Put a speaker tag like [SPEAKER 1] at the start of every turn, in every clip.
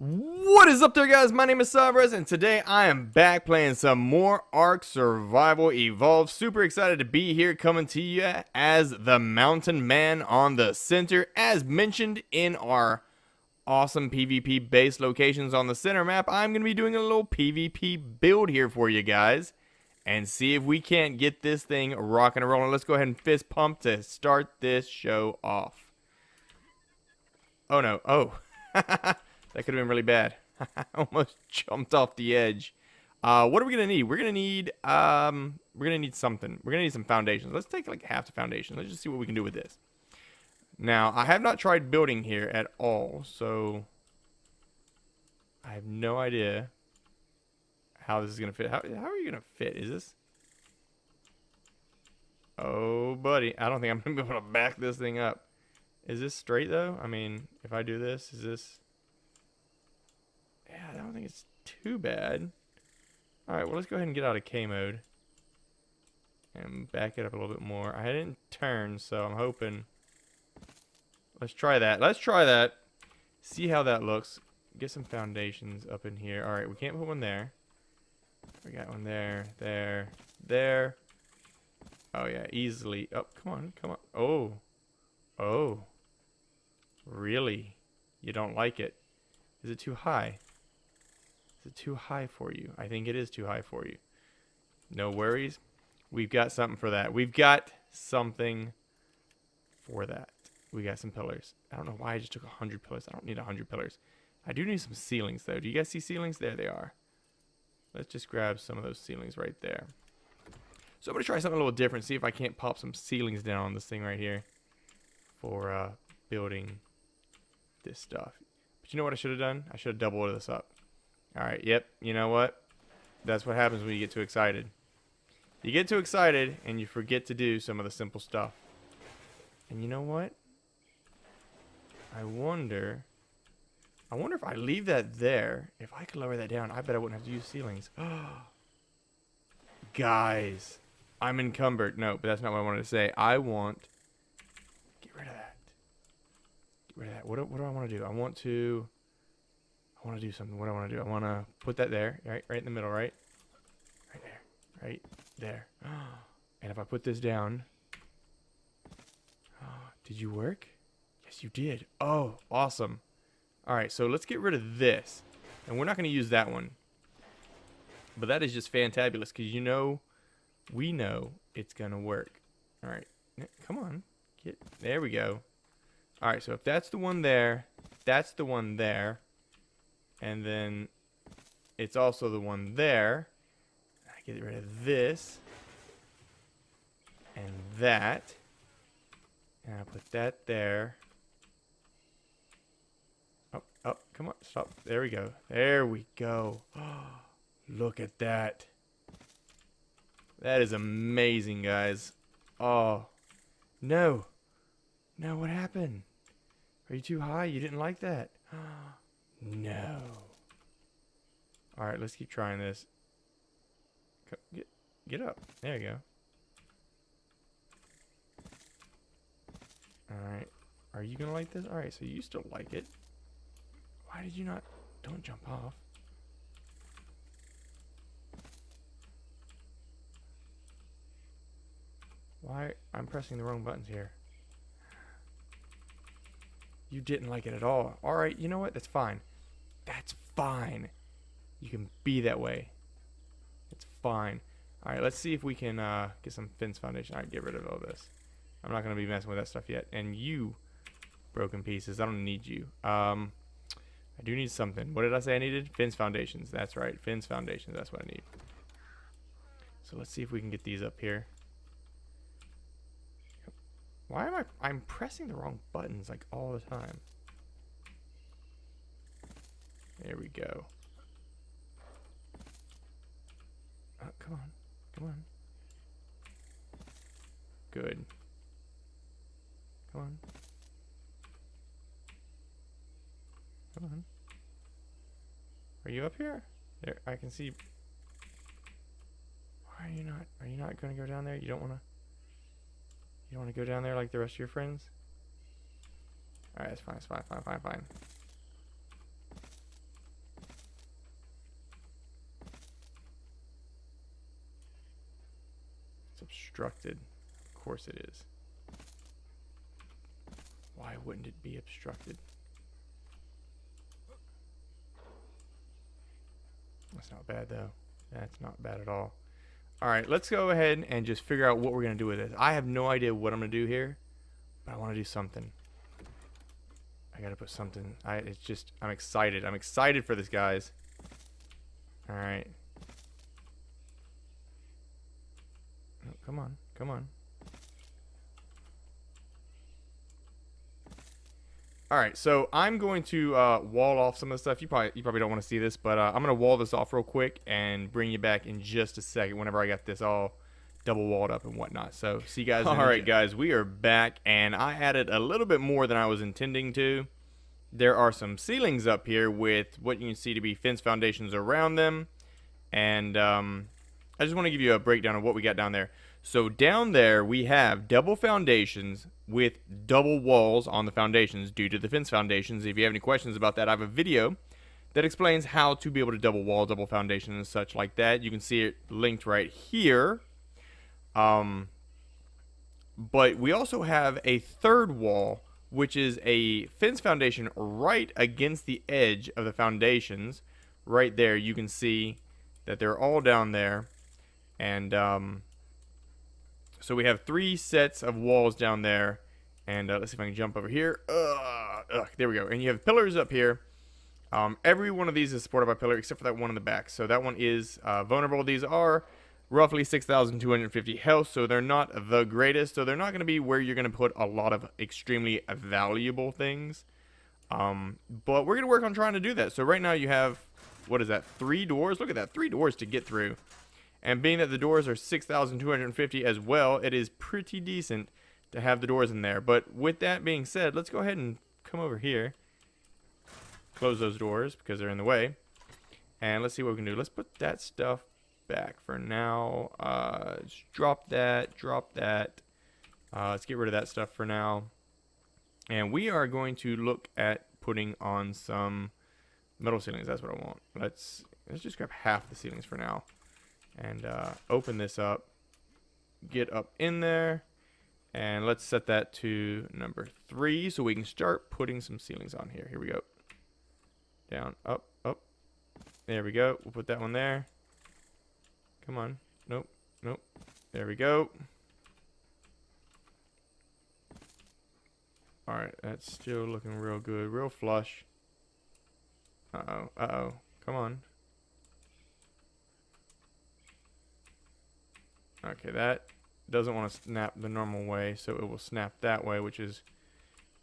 [SPEAKER 1] What is up there guys, my name is Sovrez and today I am back playing some more Ark Survival Evolved. Super excited to be here coming to you as the Mountain Man on the center as mentioned in our awesome PvP base locations on the center map. I'm going to be doing a little PvP build here for you guys and see if we can't get this thing rocking and rolling. Let's go ahead and fist pump to start this show off. Oh no, oh. That could have been really bad. I Almost jumped off the edge. Uh, what are we gonna need? We're gonna need um, we're gonna need something. We're gonna need some foundations. Let's take like half the foundation. Let's just see what we can do with this. Now, I have not tried building here at all, so I have no idea how this is gonna fit. How how are you gonna fit? Is this? Oh, buddy, I don't think I'm gonna be able to back this thing up. Is this straight though? I mean, if I do this, is this? I don't think it's too bad. Alright, well, let's go ahead and get out of K mode. And back it up a little bit more. I didn't turn, so I'm hoping... Let's try that. Let's try that. See how that looks. Get some foundations up in here. Alright, we can't put one there. We got one there, there, there. Oh, yeah, easily. Oh, come on, come on. Oh. Oh. Really? You don't like it? Is it too high? It too high for you? I think it is too high for you. No worries. We've got something for that. We've got something for that. We got some pillars. I don't know why I just took 100 pillars. I don't need 100 pillars. I do need some ceilings, though. Do you guys see ceilings? There they are. Let's just grab some of those ceilings right there. So I'm going to try something a little different. See if I can't pop some ceilings down on this thing right here. For uh, building this stuff. But you know what I should have done? I should have doubled this up. Alright, yep, you know what? That's what happens when you get too excited. You get too excited and you forget to do some of the simple stuff. And you know what? I wonder... I wonder if I leave that there, if I could lower that down, I bet I wouldn't have to use ceilings. Guys, I'm encumbered. No, but that's not what I wanted to say. I want... Get rid of that. Get rid of that. What do, what do I want to do? I want to... I want to do something. What do I want to do? I want to put that there, right, right in the middle, right? Right there, right there. And if I put this down, did you work? Yes, you did. Oh, awesome. All right, so let's get rid of this. And we're not going to use that one. But that is just fantabulous because you know, we know it's going to work. All right, come on. Get There we go. All right, so if that's the one there, that's the one there. And then it's also the one there. I get rid of this. And that. And I put that there. Oh, oh, come on, stop. There we go. There we go. Look at that. That is amazing, guys. Oh, no. No, what happened? Are you too high? You didn't like that? No. Alright, let's keep trying this. Get, get up. There you go. Alright. Are you to like this? Alright, so you still like it. Why did you not... Don't jump off. Why? I'm pressing the wrong buttons here. You didn't like it at all. Alright, you know what? That's fine. That's fine. You can be that way. It's fine. Alright, let's see if we can uh, get some fence foundation. Alright, get rid of all this. I'm not going to be messing with that stuff yet. And you, broken pieces, I don't need you. Um, I do need something. What did I say I needed? Fence foundations. That's right. Fence foundations. That's what I need. So let's see if we can get these up here. Why am I... I'm pressing the wrong buttons like all the time. There we go. Oh, come on. Come on. Good. Come on. Come on. Are you up here? There, I can see. Why are you not? Are you not going to go down there? You don't want to. You don't want to go down there like the rest of your friends? Alright, it's fine, it's fine, fine, fine, fine. Obstructed. Of course it is. Why wouldn't it be obstructed? That's not bad though. That's not bad at all. All right, let's go ahead and just figure out what we're going to do with this. I have no idea what I'm going to do here, but I want to do something. I got to put something. I it's just I'm excited. I'm excited for this, guys. All right. Oh, come on. Come on. All right, so I'm going to uh, wall off some of the stuff. You probably you probably don't want to see this, but uh, I'm gonna wall this off real quick and bring you back in just a second. Whenever I got this all double walled up and whatnot. So see you guys. All right, guys, we are back, and I added a little bit more than I was intending to. There are some ceilings up here with what you can see to be fence foundations around them, and um, I just want to give you a breakdown of what we got down there. So down there we have double foundations with double walls on the foundations due to the fence foundations. If you have any questions about that, I have a video that explains how to be able to double wall, double foundation, and such like that. You can see it linked right here. Um, but we also have a third wall, which is a fence foundation right against the edge of the foundations. Right there, you can see that they're all down there. And um, so we have three sets of walls down there. And uh, let's see if I can jump over here. Ugh, ugh, there we go. And you have pillars up here. Um, every one of these is supported by pillar except for that one in the back. So that one is uh, vulnerable. These are roughly 6,250 health, so they're not the greatest. So they're not going to be where you're going to put a lot of extremely valuable things. Um, but we're going to work on trying to do that. So right now you have, what is that, three doors? Look at that, three doors to get through. And being that the doors are 6,250 as well, it is pretty decent to have the doors in there. But with that being said, let's go ahead and come over here. Close those doors because they're in the way. And let's see what we can do. Let's put that stuff back for now. Uh, drop that, drop that. Uh, let's get rid of that stuff for now. And we are going to look at putting on some metal ceilings. That's what I want. Let's let's just grab half the ceilings for now and uh, open this up get up in there and let's set that to number three. So we can start putting some ceilings on here. Here we go. Down up up. There we go. We'll put that one there. Come on. Nope nope. There we go. Alright that's still looking real good. Real flush. Uh-oh uh-oh. Come on Okay, that doesn't want to snap the normal way, so it will snap that way, which is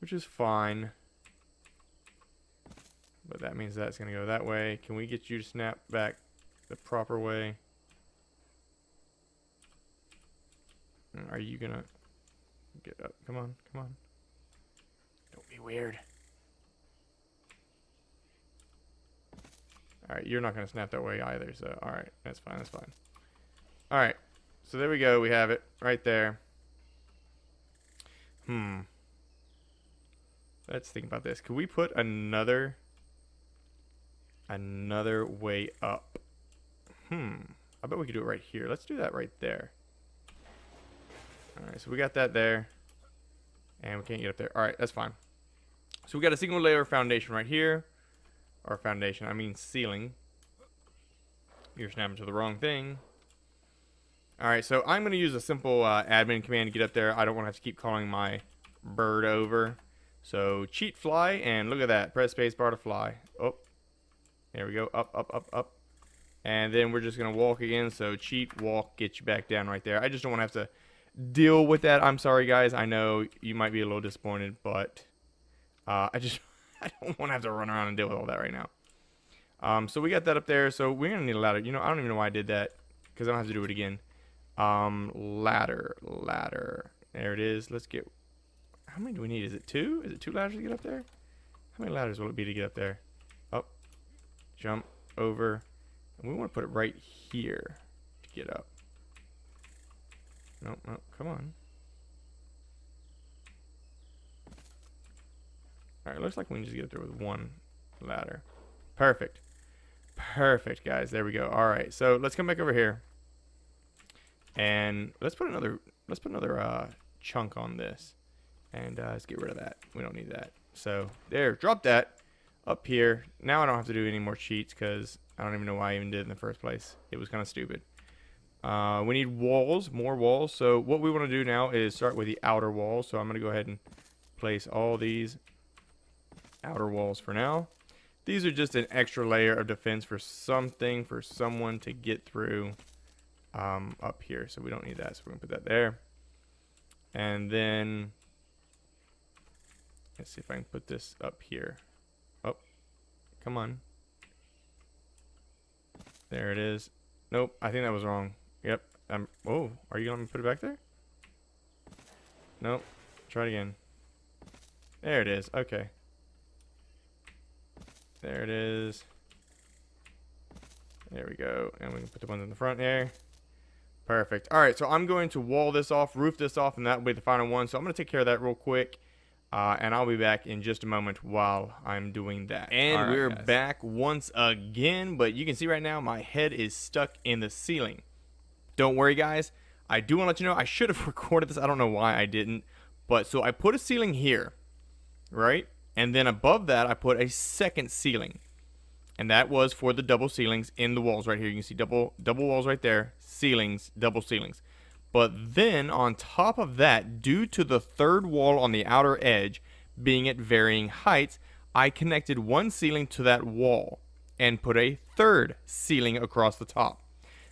[SPEAKER 1] which is fine. But that means that's going to go that way. Can we get you to snap back the proper way? Are you going to get up? Come on, come on. Don't be weird. Alright, you're not going to snap that way either, so alright, that's fine, that's fine. Alright, so there we go. We have it right there. Hmm. Let's think about this. Could we put another another way up? Hmm. I bet we could do it right here. Let's do that right there. Alright, so we got that there. And we can't get up there. Alright, that's fine. So we got a single layer foundation right here. Or foundation, I mean ceiling. You're snapping to the wrong thing. Alright, so I'm going to use a simple uh, admin command to get up there. I don't want to have to keep calling my bird over. So cheat fly, and look at that. Press spacebar to fly. Oh, there we go. Up, up, up, up. And then we're just going to walk again. So cheat, walk, get you back down right there. I just don't want to have to deal with that. I'm sorry, guys. I know you might be a little disappointed, but uh, I just I don't want to have to run around and deal with all that right now. Um, so we got that up there. So we're going to need a ladder. You know, I don't even know why I did that because I don't have to do it again. Um, ladder, ladder. There it is. Let's get. How many do we need? Is it two? Is it two ladders to get up there? How many ladders will it be to get up there? Up, jump, over. And we want to put it right here to get up. Nope, nope. Come on. Alright, looks like we can just get up there with one ladder. Perfect. Perfect, guys. There we go. Alright, so let's come back over here. And let's put another let's put another uh, chunk on this. And uh, let's get rid of that. We don't need that. So there, drop that up here. Now I don't have to do any more cheats because I don't even know why I even did it in the first place. It was kind of stupid. Uh, we need walls, more walls. So what we want to do now is start with the outer walls. So I'm going to go ahead and place all these outer walls for now. These are just an extra layer of defense for something, for someone to get through um, up here. So we don't need that. So we're going to put that there. And then, let's see if I can put this up here. Oh, come on. There it is. Nope, I think that was wrong. Yep. I'm. Oh, are you going to put it back there? Nope. Try it again. There it is. Okay. There it is. There we go. And we can put the ones in the front there. Perfect. All right, so I'm going to wall this off, roof this off, and that will be the final one. So I'm going to take care of that real quick. Uh, and I'll be back in just a moment while I'm doing that. And right, we're guys. back once again, but you can see right now my head is stuck in the ceiling. Don't worry, guys. I do want to let you know I should have recorded this. I don't know why I didn't. But so I put a ceiling here, right? And then above that, I put a second ceiling. And that was for the double ceilings in the walls right here. You can see double double walls right there, ceilings, double ceilings. But then on top of that, due to the third wall on the outer edge being at varying heights, I connected one ceiling to that wall and put a third ceiling across the top.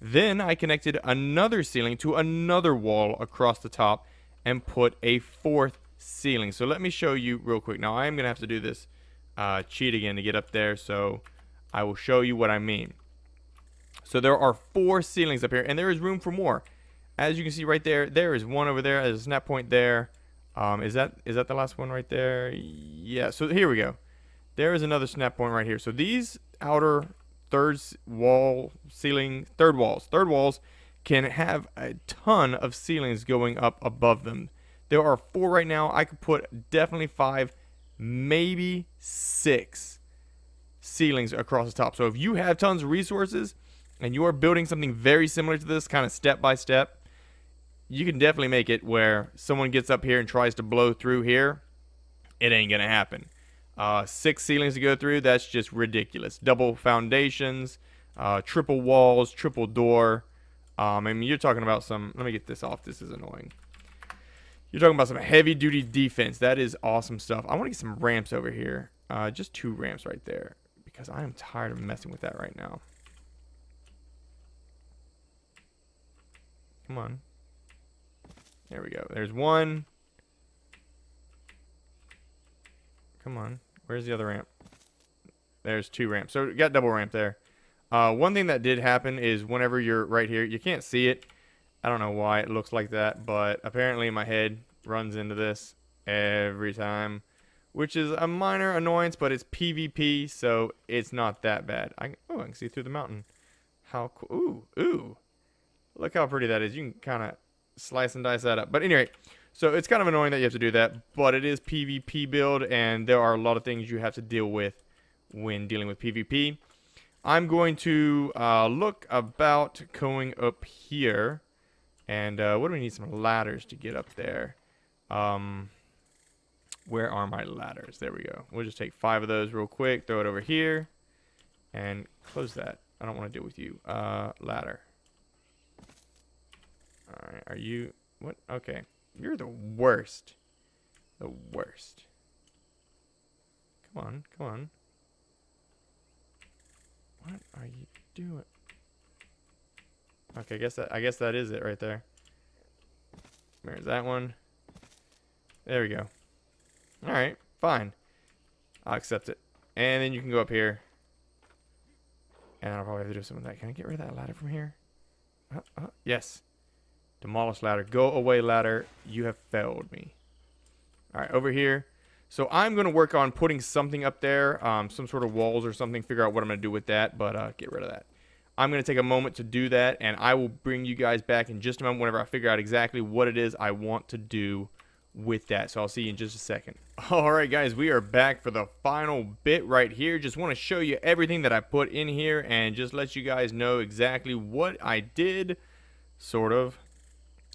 [SPEAKER 1] Then I connected another ceiling to another wall across the top and put a fourth ceiling. So let me show you real quick. Now I am going to have to do this uh, cheat again to get up there. So I will show you what I mean. So there are four ceilings up here and there is room for more. As you can see right there, there is one over there. There's a snap point there. Um, is that is that the last one right there? Yeah. So here we go. There is another snap point right here. So these outer third wall ceiling, third walls, third walls can have a ton of ceilings going up above them. There are four right now. I could put definitely five, maybe six ceilings across the top. So if you have tons of resources and you are building something very similar to this, kind of step by step, you can definitely make it where someone gets up here and tries to blow through here. It ain't going to happen. Uh, six ceilings to go through, that's just ridiculous. Double foundations, uh, triple walls, triple door. Um, I mean, you're talking about some. Let me get this off. This is annoying. You're talking about some heavy duty defense. That is awesome stuff. I want to get some ramps over here. Uh, just two ramps right there because I am tired of messing with that right now. Come on. There we go. There's one. Come on. Where's the other ramp? There's two ramps. So got double ramp there. Uh, one thing that did happen is whenever you're right here, you can't see it. I don't know why it looks like that, but apparently my head runs into this every time, which is a minor annoyance, but it's PvP, so it's not that bad. I, oh, I can see through the mountain. How cool. Ooh, ooh. Look how pretty that is. You can kind of slice and dice that up. But anyway, so it's kind of annoying that you have to do that, but it is PvP build, and there are a lot of things you have to deal with when dealing with PvP. I'm going to uh, look about going up here and uh, what do we need? Some ladders to get up there. Um, where are my ladders? There we go. We'll just take five of those real quick, throw it over here, and close that. I don't want to deal with you. Uh, ladder. Alright, are you... What? Okay. You're the worst. The worst. Come on, come on. What are you doing? Okay, I guess that I guess that is it right there. There's that one. There we go. Alright, fine. I'll accept it. And then you can go up here. And I'll probably have to do some of that. Can I get rid of that ladder from here? Uh, uh, yes. Demolish ladder. Go away ladder. You have failed me. Alright, over here. So I'm going to work on putting something up there. Um, some sort of walls or something. Figure out what I'm going to do with that. But uh, get rid of that. I'm going to take a moment to do that, and I will bring you guys back in just a moment whenever I figure out exactly what it is I want to do with that. So I'll see you in just a second. All right, guys, we are back for the final bit right here. Just want to show you everything that I put in here and just let you guys know exactly what I did, sort of.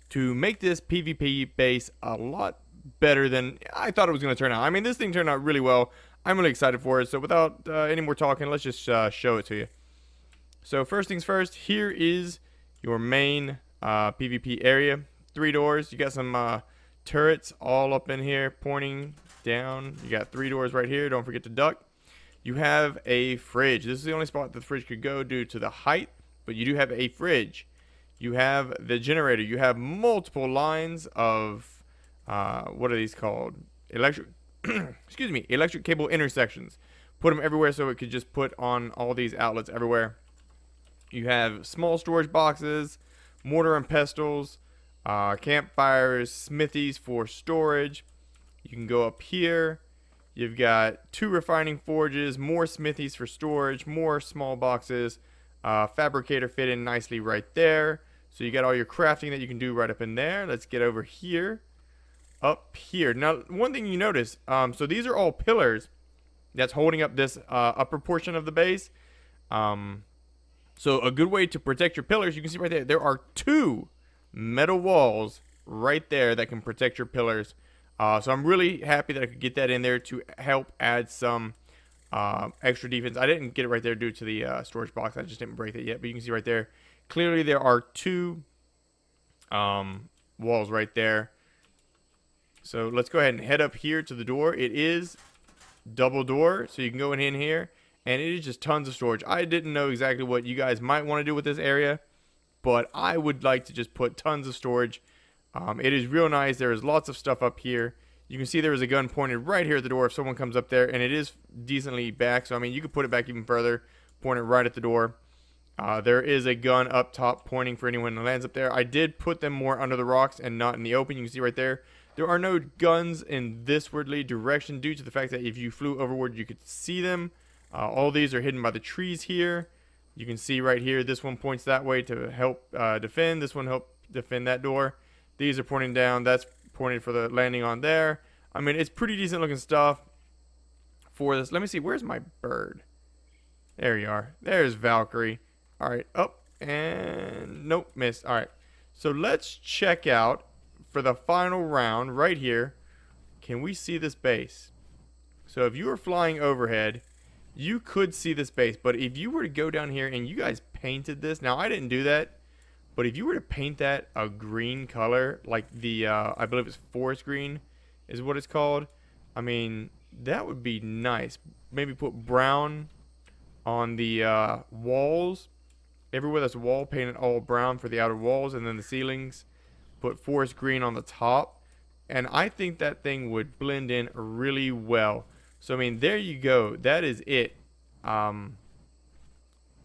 [SPEAKER 1] to make this PvP base a lot better than I thought it was going to turn out. I mean, this thing turned out really well. I'm really excited for it. So without uh, any more talking, let's just uh, show it to you. So first things first, here is your main uh, PvP area. Three doors. You got some uh, turrets all up in here pointing down. You got three doors right here. Don't forget to duck. You have a fridge. This is the only spot the fridge could go due to the height, but you do have a fridge. You have the generator. You have multiple lines of, uh, what are these called? Electric, excuse me, electric cable intersections. Put them everywhere so it could just put on all these outlets everywhere. You have small storage boxes, mortar and pestles, uh, campfires, smithies for storage. You can go up here. You've got two refining forges, more smithies for storage, more small boxes, uh, fabricator fit in nicely right there. So you got all your crafting that you can do right up in there. Let's get over here. Up here. Now, one thing you notice, um, so these are all pillars that's holding up this uh, upper portion of the base. Um, so a good way to protect your pillars, you can see right there, there are two metal walls right there that can protect your pillars. Uh, so I'm really happy that I could get that in there to help add some uh, extra defense. I didn't get it right there due to the uh, storage box. I just didn't break it yet, but you can see right there. Clearly there are two um, walls right there. So let's go ahead and head up here to the door. It is double door, so you can go in here and it is just tons of storage. I didn't know exactly what you guys might want to do with this area, but I would like to just put tons of storage. Um, it is real nice. There is lots of stuff up here. You can see there is a gun pointed right here at the door if someone comes up there, and it is decently back. So, I mean, you could put it back even further, point it right at the door. Uh, there is a gun up top pointing for anyone that lands up there. I did put them more under the rocks and not in the open. You can see right there. There are no guns in this wordly direction due to the fact that if you flew overward, you could see them. Uh, all these are hidden by the trees here. You can see right here, this one points that way to help uh, defend. This one help defend that door. These are pointing down. That's pointed for the landing on there. I mean, it's pretty decent looking stuff for this. Let me see. Where's my bird? There you are. There's Valkyrie. All right. Up and nope, missed. All right. So let's check out for the final round right here. Can we see this base? So if you are flying overhead, you could see this base. But if you were to go down here and you guys painted this, now I didn't do that, but if you were to paint that a green color, like the, uh, I believe it's forest green is what it's called. I mean, that would be nice. Maybe put brown on the uh, walls. Everywhere that's wall painted all brown for the outer walls and then the ceilings. Put forest green on the top. And I think that thing would blend in really well. So I mean, there you go. That is it. Um,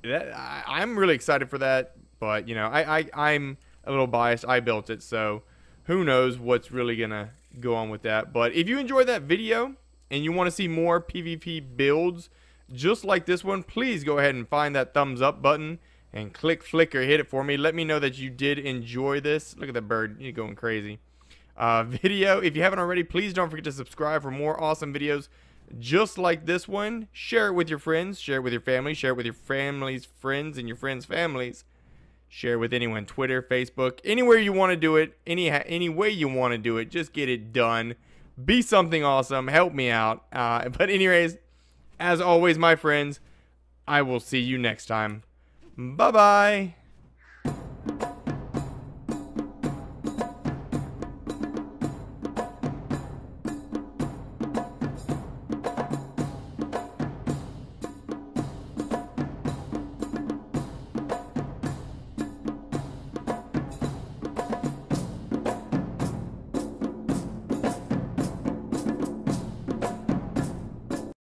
[SPEAKER 1] that I, am really excited for that, but you know, I, I I'm a little biased. I built it, so who knows what's really gonna go on with that. But if you enjoyed that video and you want to see more PvP builds just like this one, please go ahead and find that thumbs up button and click flick or hit it for me. Let me know that you did enjoy this. Look at that bird. You're going crazy. Uh, video. If you haven't already, please don't forget to subscribe for more awesome videos just like this one. Share it with your friends, share it with your family, share it with your family's friends and your friends' families. Share it with anyone, Twitter, Facebook, anywhere you want to do it, any any way you want to do it, just get it done. Be something awesome, help me out. Uh, but anyways, as always, my friends, I will see you next time. Bye-bye.